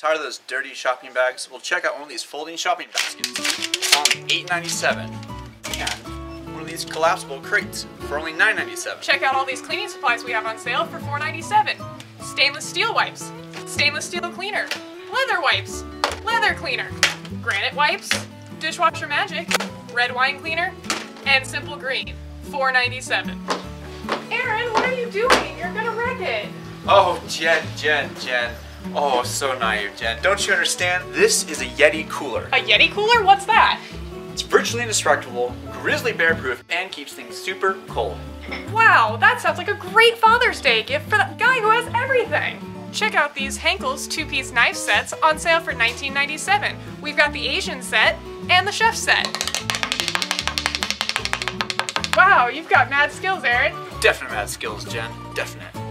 Tired of those dirty shopping bags? Well, check out one of these folding shopping baskets. Only $8.97. And one of these collapsible crates for only $9.97. Check out all these cleaning supplies we have on sale for $4.97. Stainless steel wipes, stainless steel cleaner, leather wipes, leather cleaner, granite wipes, dishwasher magic, red wine cleaner, and simple green, $4.97. Aaron, what are you doing? You're gonna wreck it. Oh, Jen, Jen, Jen. Oh, so naive, Jen. Don't you understand? This is a Yeti cooler. A Yeti cooler? What's that? It's virtually indestructible, grizzly bear proof, and keeps things super cold. Wow, that sounds like a great Father's Day gift for the guy who has everything. Check out these Henckels two-piece knife sets on sale for $19.97. We've got the Asian set and the chef set. Wow, you've got mad skills, Aaron. Definite mad skills, Jen. Definite.